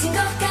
ちごか